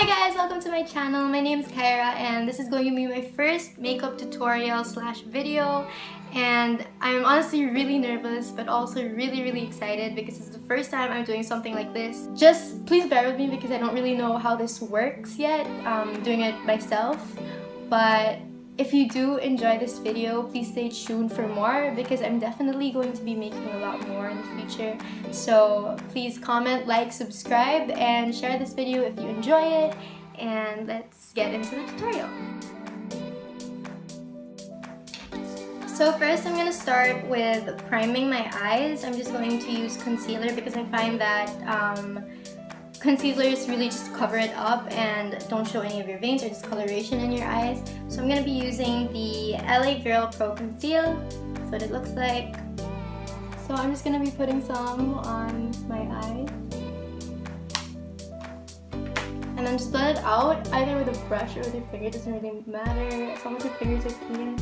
Hi guys, welcome to my channel. My name is Kyra and this is going to be my first makeup tutorial slash video and I'm honestly really nervous but also really really excited because it's the first time I'm doing something like this. Just please bear with me because I don't really know how this works yet, um, doing it myself but if you do enjoy this video, please stay tuned for more because I'm definitely going to be making a lot more in the future. So please comment, like, subscribe, and share this video if you enjoy it. And let's get into the tutorial. So first I'm going to start with priming my eyes. I'm just going to use concealer because I find that um, concealers really just cover it up and don't show any of your veins or discoloration in your eyes. So I'm going to be using the LA Girl Pro Conceal. That's what it looks like. So I'm just going to be putting some on my eyes. And then just blend it out either with a brush or with your finger, it doesn't really matter as long as your fingers are clean.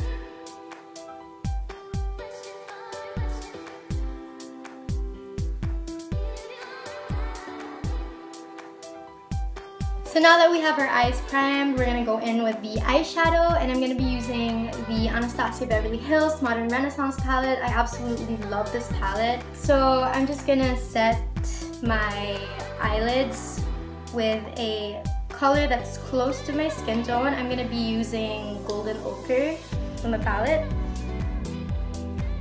So now that we have our eyes primed, we're gonna go in with the eyeshadow and I'm gonna be using the Anastasia Beverly Hills Modern Renaissance palette. I absolutely love this palette. So I'm just gonna set my eyelids with a color that's close to my skin tone. I'm gonna be using Golden Ochre from the palette.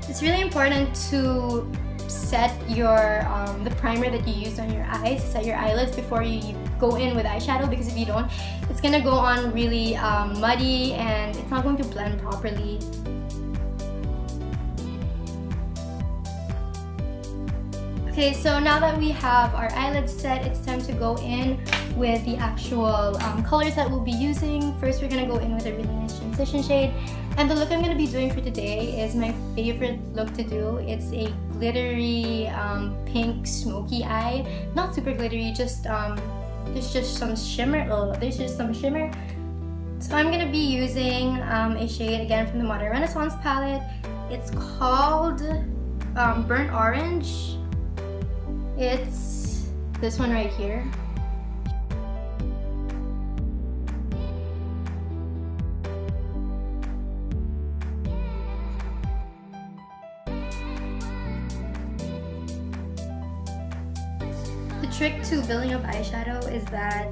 It's really important to set your um, the primer that you used on your eyes, set your eyelids before you go in with eyeshadow because if you don't, it's gonna go on really um, muddy and it's not going to blend properly. Okay, so now that we have our eyelids set, it's time to go in with the actual um, colors that we'll be using. First, we're gonna go in with a really nice transition shade. And the look I'm gonna be doing for today is my favorite look to do. It's a glittery um, pink smoky eye. Not super glittery, just um, there's just some shimmer. Oh, there's just some shimmer. So I'm gonna be using um, a shade again from the Modern Renaissance palette. It's called um, Burnt Orange. It's this one right here. To building up eyeshadow is that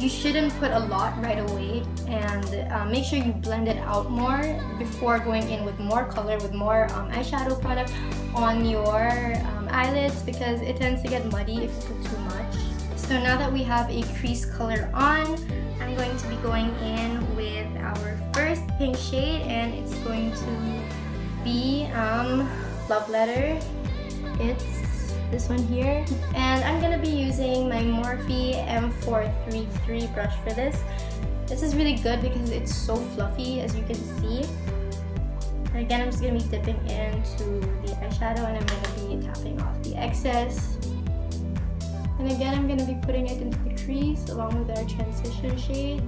you shouldn't put a lot right away and uh, make sure you blend it out more before going in with more color, with more um, eyeshadow product on your um, eyelids because it tends to get muddy if you put too much. So now that we have a crease color on, I'm going to be going in with our first pink shade and it's going to be um, Love Letter. It's this one here. And I'm gonna be using my Morphe M433 brush for this. This is really good because it's so fluffy as you can see. And again, I'm just gonna be dipping into the eyeshadow and I'm gonna be tapping off the excess. And again, I'm gonna be putting it into the crease along with our transition shade.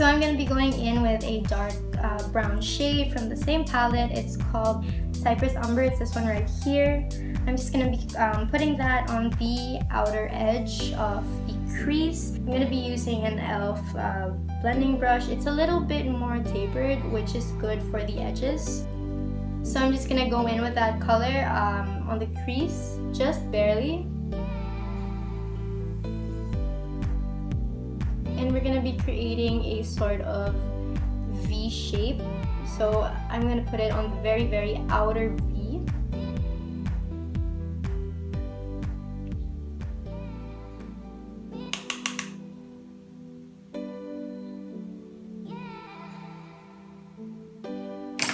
So I'm going to be going in with a dark uh, brown shade from the same palette. It's called Cypress Umber. It's this one right here. I'm just going to be um, putting that on the outer edge of the crease. I'm going to be using an e.l.f. Uh, blending brush. It's a little bit more tapered, which is good for the edges. So I'm just going to go in with that color um, on the crease, just barely. We're gonna be creating a sort of V shape. So I'm gonna put it on the very, very outer V.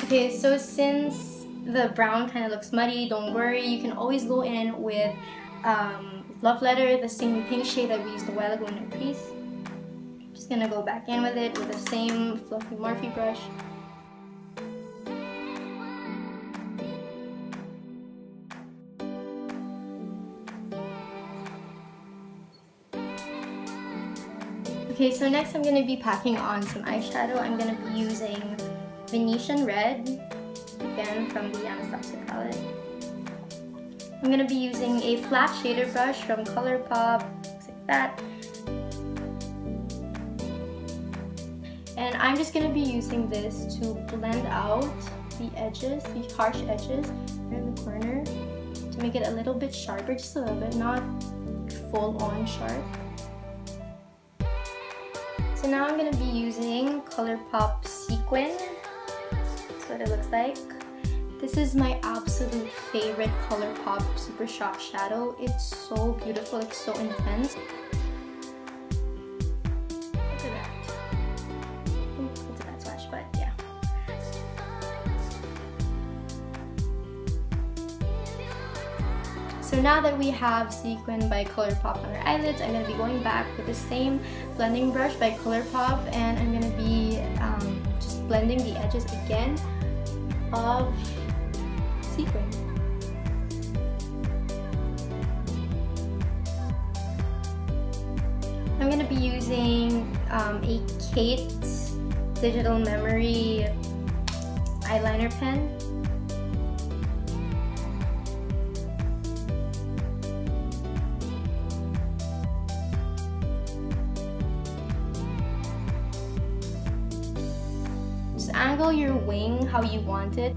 Okay, so since the brown kind of looks muddy, don't worry, you can always go in with um, Love Letter, the same pink shade that we used a while ago in our crease. Just gonna go back in with it with the same fluffy Morphe brush. Okay, so next I'm to be packing on some eyeshadow. I'm to be using Venetian Red, again from the Anastasia palette. I'm to be using a flat shader brush from ColourPop, like that. And I'm just to be using this to blend out the edges, the harsh edges in the corner to make it a little bit sharper, just a little bit, not full on sharp. So now I'm to be using ColourPop Sequin. That's what it looks like. This is my absolute favorite ColourPop Super Shock Shadow. It's so beautiful, it's so intense. Now that we have Sequin by ColourPop on our eyelids, I'm going to be going back with the same blending brush by ColourPop and I'm going to be um, just blending the edges again of Sequin. I'm going to be using um, a Kate Digital Memory eyeliner pen angle your wing how you want it.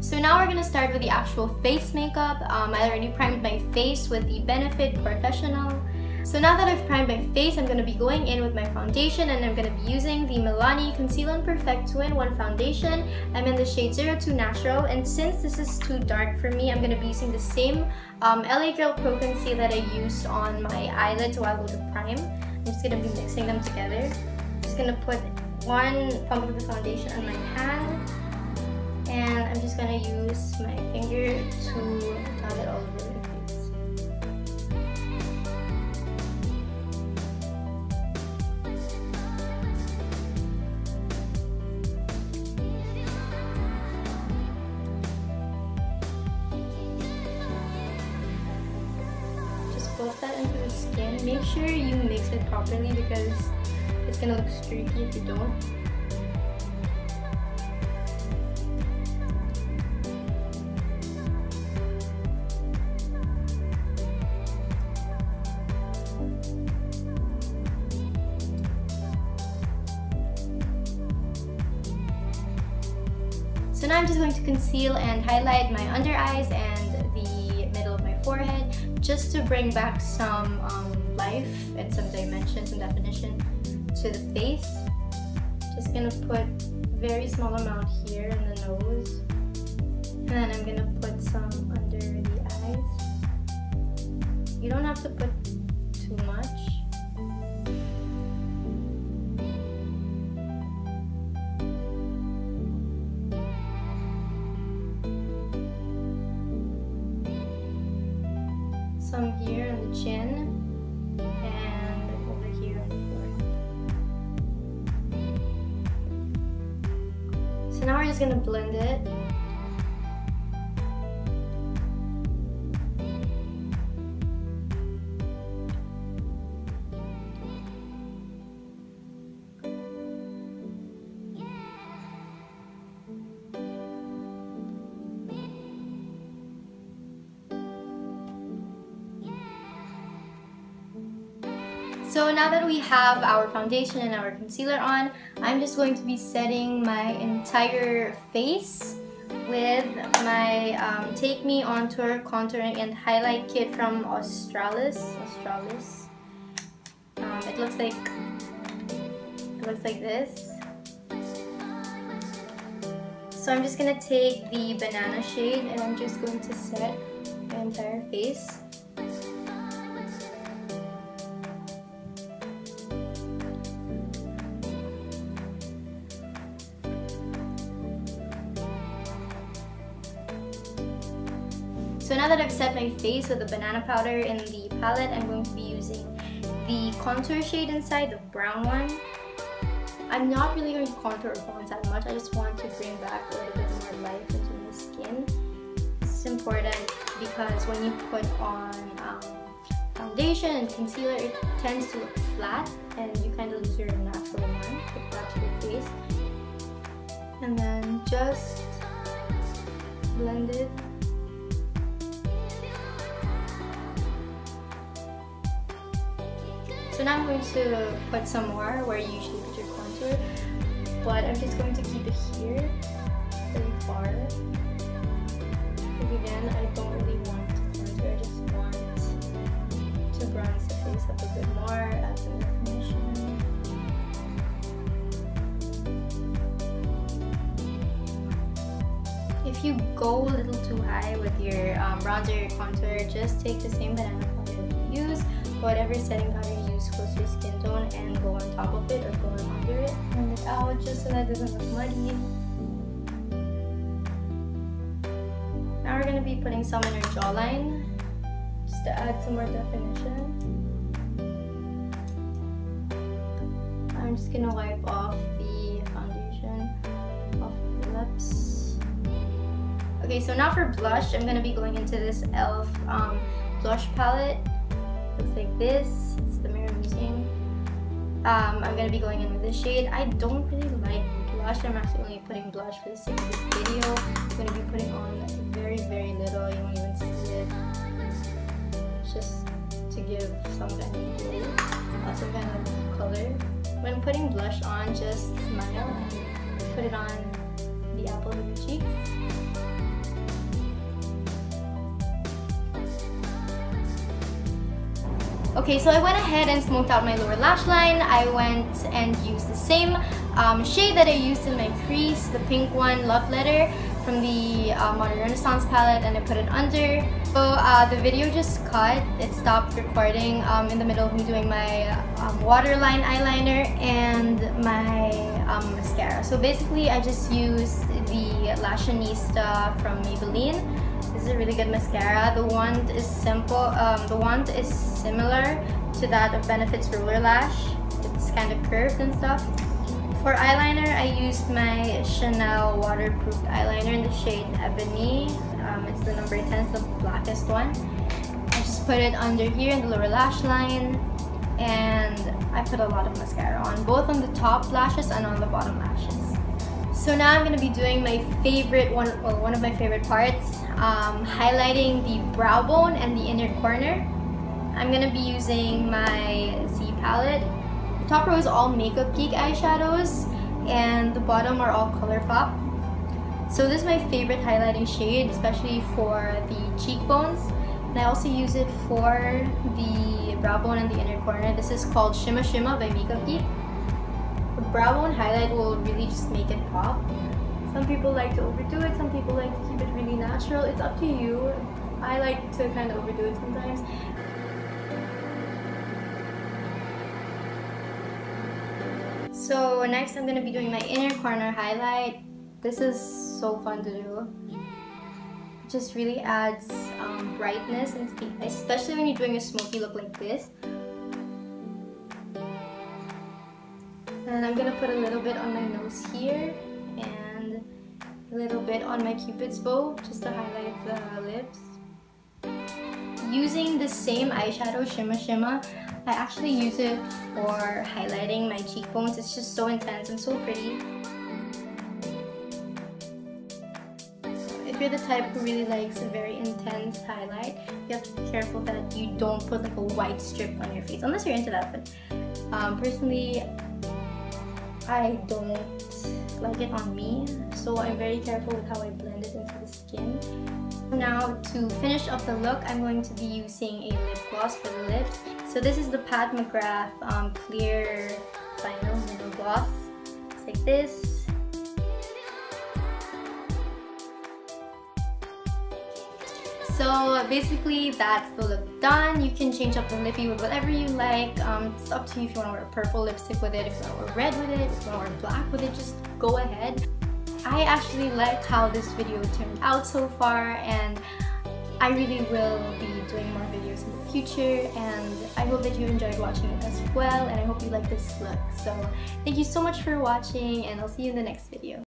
So now we're gonna start with the actual face makeup. Um, I already primed my face with the Benefit POREfessional. So now that I've primed my face, I'm going to be going in with my foundation and I'm going to be using the Milani Conceal and Perfect 2-in-1 Foundation. I'm in the shade 02 Natural and since this is too dark for me, I'm going to be using the same um, LA Girl Pro Conceal that I used on my eyelids while I was prime. I'm just going to be mixing them together. I'm just going to put one pump of the foundation on my hand and I'm just going to use my finger to dab it all over that into the skin. Make sure you mix it properly because it's gonna look streaky if you don't. So now I'm just going to conceal and highlight my under eyes and the middle of my forehead just to bring back some um, life and some dimension, some definition to the face. Just gonna put very small amount here in the nose. And then I'm gonna put some under the eyes. You don't have to put too much. Some here on the chin and over here on the forehead. So now we're just gonna blend it So now that we have our foundation and our concealer on, I'm just going to be setting my entire face with my um, Take Me On Tour Contouring and Highlight Kit from Australis. Australis. Um, it looks like it looks like this. So I'm just gonna take the banana shade and I'm just going to set my entire face. That I've set my face with the banana powder in the palette, I'm going to be using the contour shade inside, the brown one. I'm not really going to contour or that much, I just want to bring back a little bit more life into my skin. It's important because when you put on um, foundation and concealer, it tends to look flat and you kind of lose your natural one with that to your face. And then just blend it So now I'm going to put some more where you usually put your contour, but I'm just going to keep it here, very far. Because again, I don't really want contour, I just want to bronze the face up a bit more, add some definition. If you go a little too high with your um, bronzer or contour, just take the same banana powder you use, whatever setting powder to your skin tone and go on top of it or go under it. Blend it out just so that it doesn't look muddy. Now we're going to be putting some in our jawline just to add some more definition. I'm just going to wipe off the foundation off the lips. Okay, so now for blush, I'm going to be going into this e.l.f. Um, blush palette. Looks like this. Um, I'm to be going in with this shade. I don't really like blush. I'm actually only putting blush for the sake of this video. I'm to be putting on very, very little. You won't even see it. Just to give some kind of glow, uh, some kind of color. When putting blush on, just smile and put it on Okay, so I went ahead and smoked out my lower lash line. I went and used the same um, shade that I used in my crease, the pink one, Love Letter, from the uh, Modern Renaissance palette, and I put it under. So uh, the video just cut. It stopped recording um, in the middle of me doing my um, waterline eyeliner and my um, mascara. So basically, I just used the Lashionista from Maybelline. This is a really good mascara. The wand is simple. Um, the wand is similar to that of Benefit's Roller Lash. It's kind of curved and stuff. For eyeliner, I used my Chanel waterproof eyeliner in the shade Ebony. Um, it's the number 10, it's the blackest one. I just put it under here in the lower lash line and I put a lot of mascara on, both on the top lashes and on the bottom lashes. So now I'm going to be doing my favorite, one, well, one of my favorite parts, um, highlighting the brow bone and the inner corner. I'm going to be using my Z palette. The top row is all Makeup Geek eyeshadows and the bottom are all ColourPop. So this is my favorite highlighting shade, especially for the cheekbones. And I also use it for the brow bone and the inner corner. This is called Shimma Shimma by Makeup Geek brow bone highlight will really just make it pop. Some people like to overdo it, some people like to keep it really natural. It's up to you. I like to kind of overdo it sometimes. So next I'm going to be doing my inner corner highlight. This is so fun to do. It just really adds um, brightness, and especially when you're doing a smoky look like this. And I'm gonna put a little bit on my nose here and a little bit on my cupid's bow just to highlight the lips. Using the same eyeshadow, Shimma Shimma, I actually use it for highlighting my cheekbones. It's just so intense and so pretty. If you're the type who really likes a very intense highlight, you have to be careful that you don't put like a white strip on your face, unless you're into that. But um, personally, I don't like it on me so I'm very careful with how I blend it into the skin. Now to finish off the look I'm going to be using a lip gloss for the lips. So this is the Pat McGrath um, Clear Vinyl Middle Gloss. It's like this. So basically that's the look done. You can change up the lippy with whatever you like. Um, it's up to you if you want to wear purple lipstick with it, if you want to wear red with it, if you want to wear black with it, just go ahead. I actually like how this video turned out so far and I really will be doing more videos in the future and I hope that you enjoyed watching it as well and I hope you like this look. So thank you so much for watching and I'll see you in the next video.